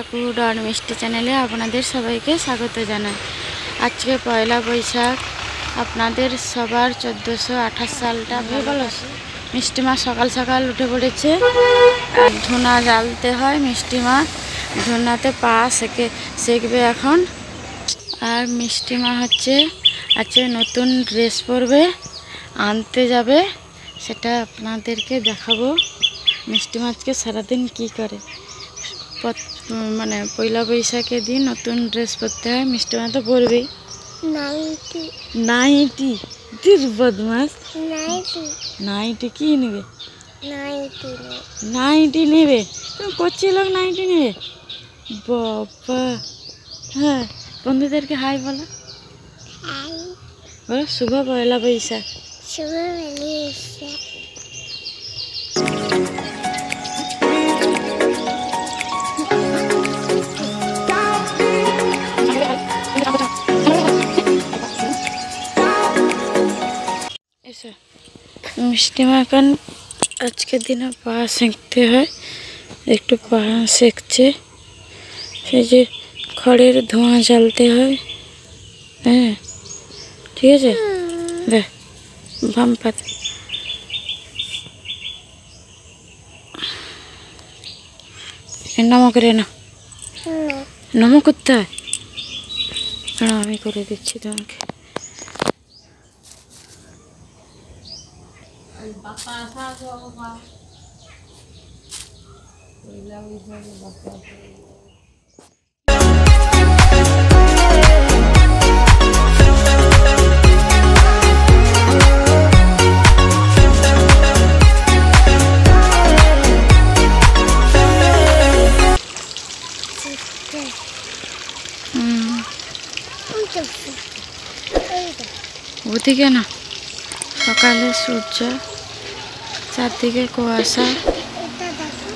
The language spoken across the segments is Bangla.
কাকু ডট মিষ্টি চ্যানেলে আপনাদের সবাইকে স্বাগত জানাই। আজকে পয়লা বৈশাখ, আপনাদের সবার চোদ্দোশো আঠাশ সালটা বলো মিষ্টি মা সকাল সকাল উঠে পড়েছে, আর ধুনা জ্বালতে হয় মিষ্টি মা, ধুনাতে পা সেকে, সেকবে এখন। আর মিষ্টি মা হচ্ছে, আজকে নতুন ড্রেস পরবে, আনতে যাবে, সেটা আপনাদেরকে দেখাবো। মিষ্টি মাছকে সারাদিন কি করে? মানে পয়লা বৈশাখের দিন নতুন ড্রেস পরতে হয় মিষ্টি মা তো পরবেই। নাইটি। দিস বদমাস? নাইটি। কি নেবে? নাইটি নেবে। তুমি করছি লোক নাইটি নেবে? বাবা। হ্যাঁ বন্ধুদেরকে হাই বলো। বলো শুভ পয়লা বৈশাখ। শুভ বেরিয়ে এসছে এসো মিষ্টি মাখান আজকের দিনে পা সেঁকতে হয় একটু পা সেঁকছে। সেই যে খড়ের ধোঁয়া জ্বালতে হয়। হ্যাঁ ঠিক আছে? দেখ বাম পাতে। নম করে না নম করতে হয় আমি করে দিচ্ছি তোমাকে। ওদিকে না সকালে সূর্য চারদিকে কুয়াশা। এটা দেখো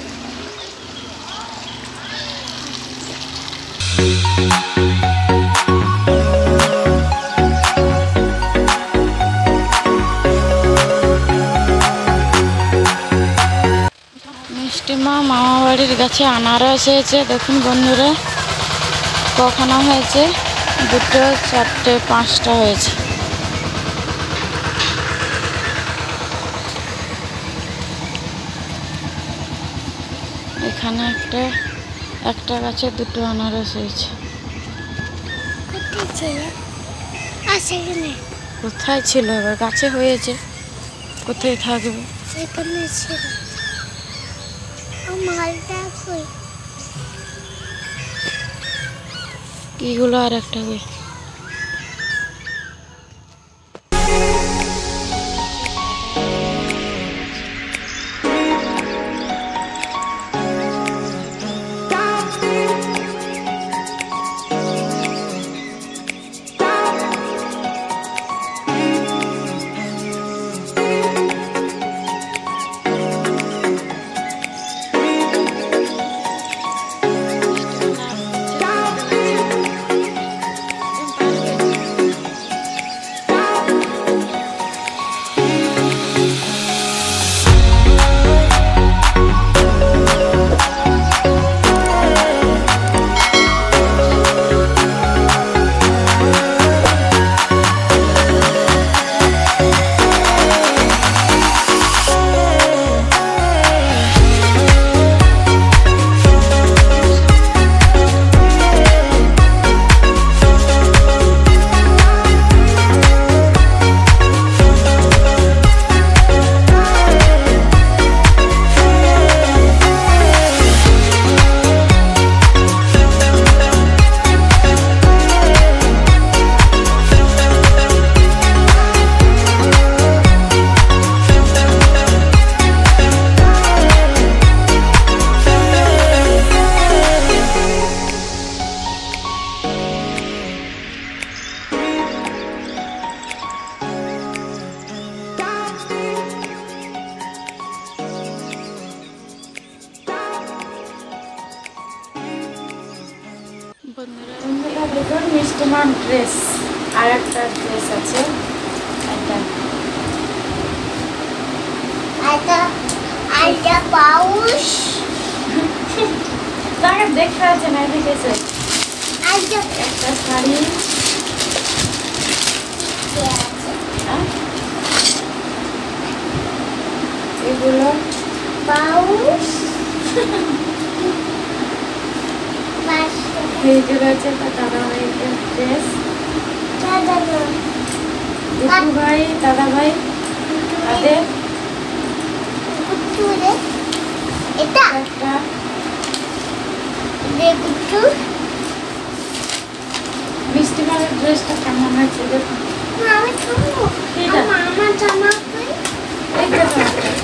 মিষ্টি মা মামা বাড়ির গাছে আনারস হয়েছে। দেখুন বন্ধুরা, কখনো হয়েছে? দুটো, চারটে, পাঁচটা হয়েছে। এখানে একটা একটা গাছে দুটো আনারস হয়েছে। কোথায় ছিল এবার? গাছে হয়েছে। কোথায় থাকবে? এখানে ছিল ও মালটা কই কিগুলো আর একটা কই? ড্রেস আর একটা। ড্রেস আছে এটা আইটা পাউস দেখতে আছে না এদিকে এসে। আর একটা শাড়ি। আছে? এগুলো পাউস এই যে রয়েছে তার দাদা ড্রেস দুটু ভাই দাদা ভাই তাদের এটা? একটা মিষ্টি মালের ড্রেসটা কেমন হয়েছে দেখুন। আমি খাব।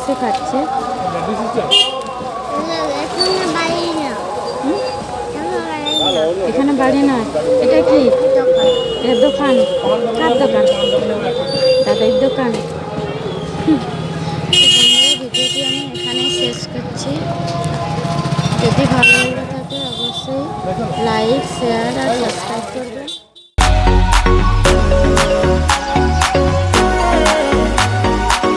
এসে খাচ্ছে। এখানে বাড়ি না? এখানে এখানে এটা কি? এর দোকান, কার দোকান? দাদার দোকান। আমি এখানেই শেষ করছি যদি ভালো লেগে থাকে অবশ্যই লাইক শেয়ার আর সাবস্ক্রাইব